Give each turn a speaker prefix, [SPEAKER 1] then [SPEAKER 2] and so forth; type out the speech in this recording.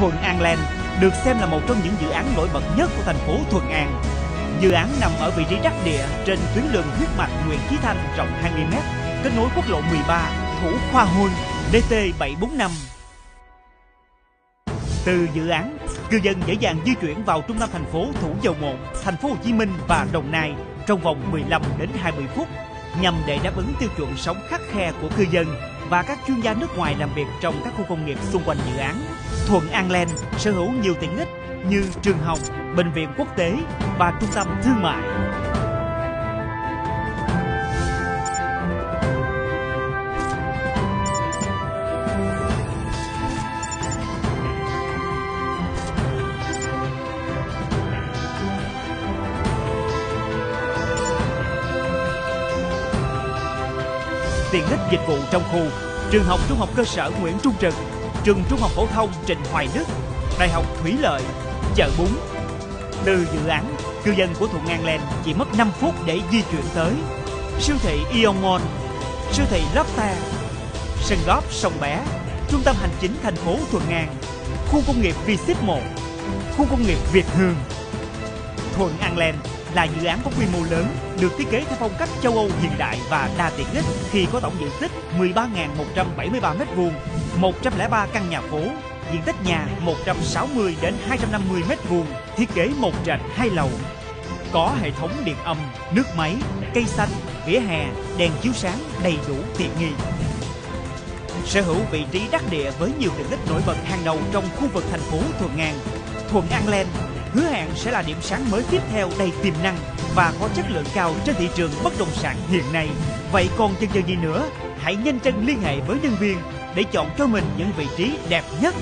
[SPEAKER 1] Thuận An Land được xem là một trong những dự án nổi bật nhất của thành phố Thuận An. Dự án nằm ở vị trí đắc địa trên tuyến đường huyết mạch Nguyễn Chí Thanh rộng 20m, kết nối quốc lộ 13, Thủ Khoa Huân, DT 745. Từ dự án, cư dân dễ dàng di chuyển vào trung tâm thành phố Thủ Dầu Một, thành phố Hồ Chí Minh và Đồng Nai trong vòng 15 đến 20 phút nhằm để đáp ứng tiêu chuẩn sống khắc khe của cư dân và các chuyên gia nước ngoài làm việc trong các khu công nghiệp xung quanh dự án. Thuận An Land sở hữu nhiều tiện ích như trường học, bệnh viện quốc tế và trung tâm thương mại. tiện ích dịch vụ trong khu trường học trung học cơ sở Nguyễn Trung Trực trường trung học phổ thông Trịnh Hoài Đức, đại học Thủy Lợi, chợ bún. Từ dự án, cư dân của Thuận An Land chỉ mất 5 phút để di chuyển tới. Siêu thị Ion Mall, siêu thị Lotte sân góp sông bé, trung tâm hành chính thành phố Thuận An, khu công nghiệp v 1 khu công nghiệp Việt Hương. Thuận An Land là dự án có quy mô lớn, được thiết kế theo phong cách châu Âu hiện đại và đa tiện ích khi có tổng diện tích 13.173 m2, 103 căn nhà phố, diện tích nhà 160 đến 250 m2, thiết kế một trệt hai lầu. Có hệ thống điện âm, nước máy, cây xanh, vỉa hè, đèn chiếu sáng đầy đủ tiện nghi. Sở hữu vị trí đắc địa với nhiều tiện ích nổi bật hàng đầu trong khu vực thành phố Thuận An. Thuận An Land hứa hẹn sẽ là điểm sáng mới tiếp theo đầy tiềm năng và có chất lượng cao trên thị trường bất động sản hiện nay. Vậy còn chần chờ gì nữa? Hãy nhanh chân liên hệ với nhân viên để chọn cho mình những vị trí đẹp nhất